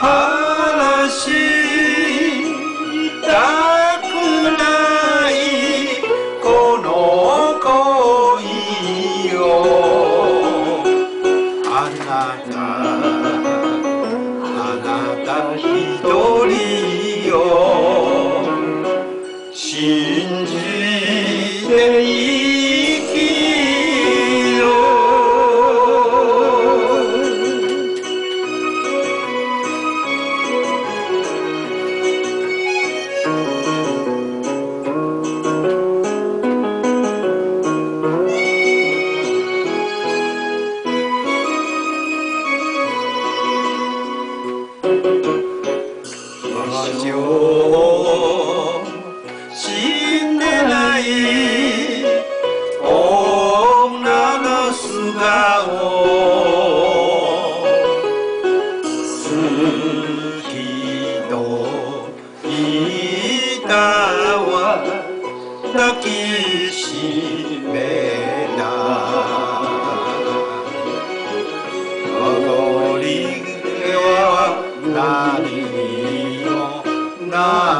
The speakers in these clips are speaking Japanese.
하나씩 死んでない。女の素顔好きといたわ抱きしめ 할렐루야.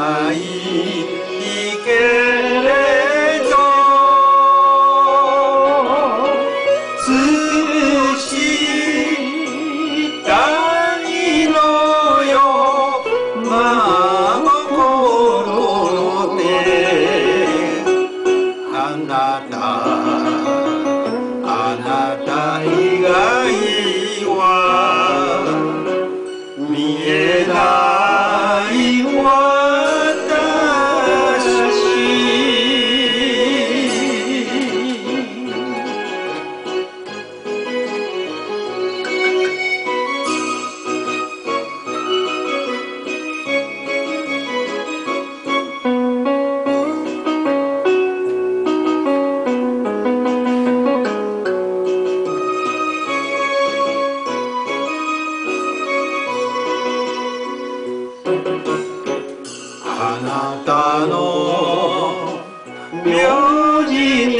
あなたの名字に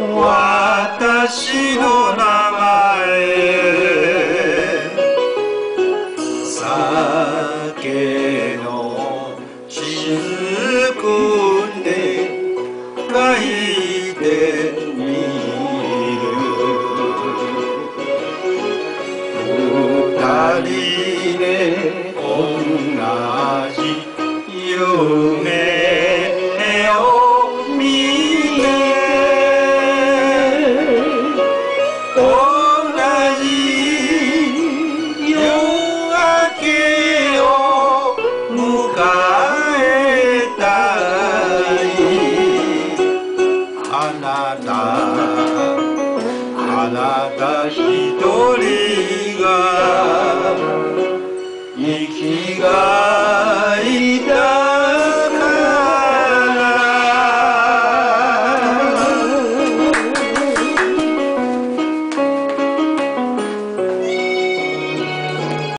私の名前酒の雫 you. Amen.